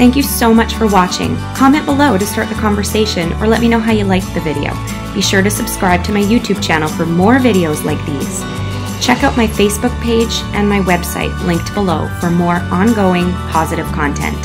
Thank you so much for watching. Comment below to start the conversation or let me know how you liked the video. Be sure to subscribe to my YouTube channel for more videos like these. Check out my Facebook page and my website linked below for more ongoing positive content.